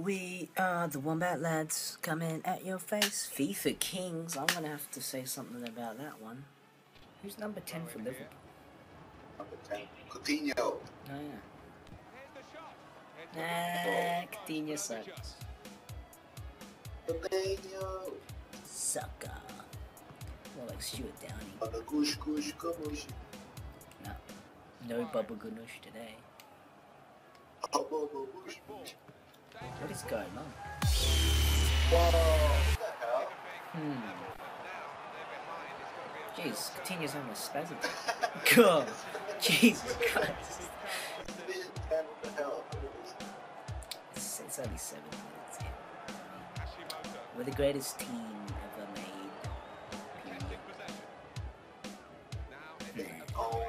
We are the Wombat Lads coming at your face. FIFA Kings. I'm going to have to say something about that one. Who's number 10 for Liverpool? Number 10. Coutinho. Oh, yeah. Nah, Coutinho sucks. Coutinho. Sucker. More like Stewart Downing. Baba Gush Gush Kamush. No. No Bubba Ganoush today. Oh, Baba Gush Gush. What is going on? Whoa. Hmm. Jeez, Coutinho's having a spasm. God. Jesus Christ. Division 10, what the hell? It's, it's only seven minutes in. We're the greatest team ever made. Oh,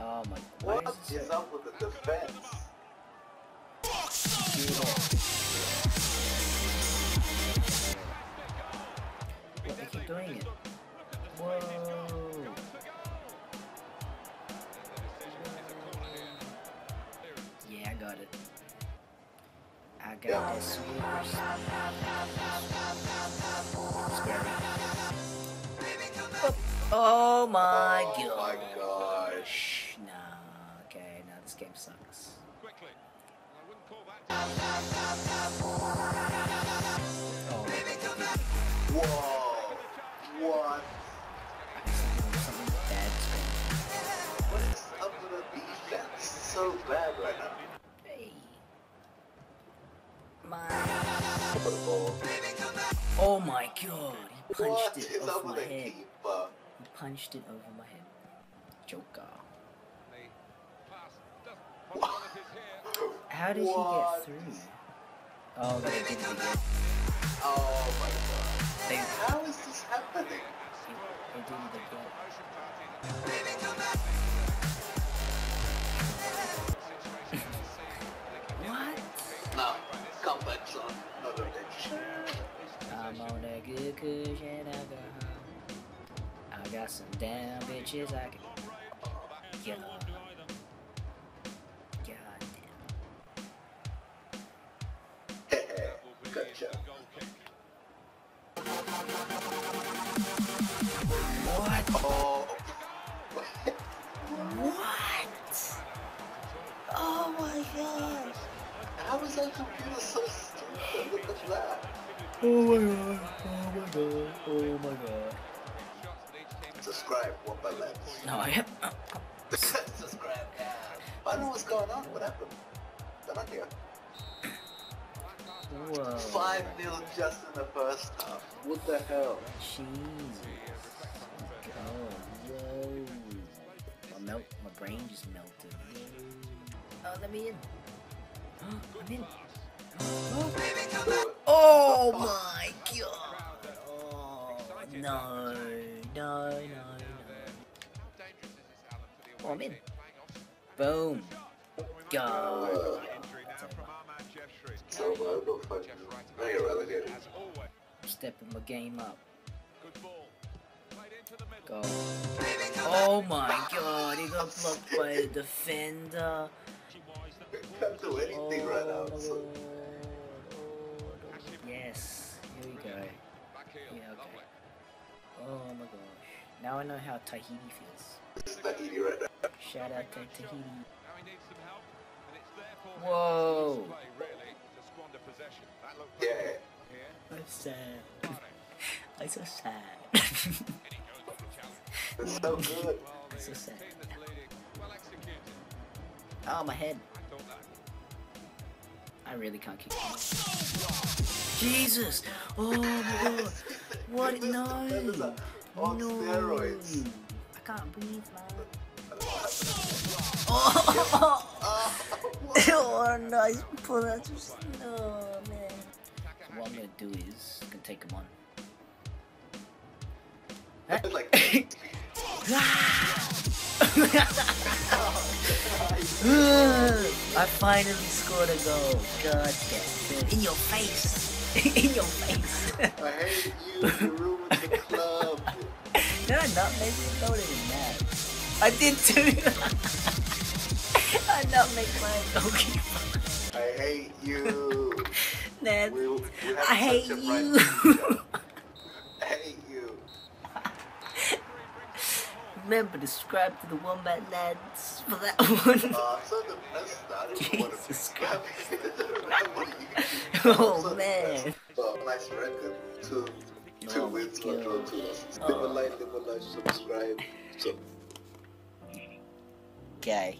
Oh my. What is up with the defense? What they doing? Whoa. Yeah, I got it. I got this. Oh my oh god. my gosh. Nah, okay, now this game sucks. Oh, Whoa. What? something, something bad's going What is up with the defense? So bad right now. Hey. My. For the ball. Oh my god, he punched What it up my head. keeper? He punched it over my head. Joker. How did What? he get through? Oh, they did it again. Oh my god. They, How is this happening? they did it again. What? No, come back, son. Another bitch. I'm on that good cushion alcohol. I got some damn bitches I can. get God Gotcha. What? Oh. What? Oh my god. How is that computer so stupid? Look at that. Oh my god. Oh my god. Oh my god. Subscribe, Wombat Lads. No, I have. Subscribe. I don't know what's going on. What happened? They're not here. Whoa. 5 0 just in the first half. What the hell? Jesus. Oh, whoa. My melt, my brain just melted. Oh, let me in. I'm in. Oh, oh my god. Oh, no, no, no, no. Oh, I'm in. Boom. Go. So, uh, go fuck you. Now you're relegated. Stepping my game up. Go. Oh my god, he got blocked by a defender. Can't do anything right now. Oh, So, Yes, here we go. Yeah, okay. Oh my gosh. Now I know how Tahiti feels. Tahiti right now. Shout out to Tahiti. Whoa. Yeah. I'm sad. I'm so sad. It's so good. I'm so sad. Oh, my head. I really can't kick him. Jesus! Oh my god! What? No! On no! steroids. I can't breathe, man. Oh. oh, Oh! what? oh nice pull out just no man. What I'm gonna do is I'm gonna take him on. like, I finally scored a goal. God damn it. In your face. In your face. I hate you. You ruined the club. Did I not make it? That would have been mad. I did too. I not make my goalkeeper. I hate you. Ned, We, we I hate such a bright you. I hate you. Remember to subscribe to the Wombat Lads for that one. Uh, so the best. Don't even want to Jesus. What Oh, man. So, nice record. Two, two Oh, wins, one draw, two losses. Leave a like, leave a like, subscribe. So. Okay.